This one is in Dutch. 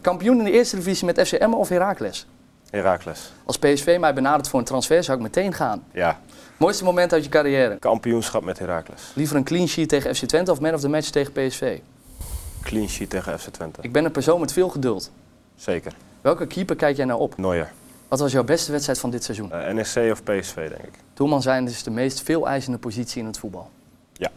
Kampioen in de eerste divisie met FC Emmen of Heracles? Heracles. Als PSV mij benadert voor een transfer zou ik meteen gaan. Ja. Mooiste moment uit je carrière? Kampioenschap met Heracles. Liever een clean sheet tegen FC Twente of man of the match tegen PSV? Clean sheet tegen FC Twente. Ik ben een persoon met veel geduld. Zeker. Welke keeper kijk jij nou op? Neuer. Wat was jouw beste wedstrijd van dit seizoen? Eh, NSC of PSV, denk ik. Doelman zijn is de meest veel eisende positie in het voetbal. Ja.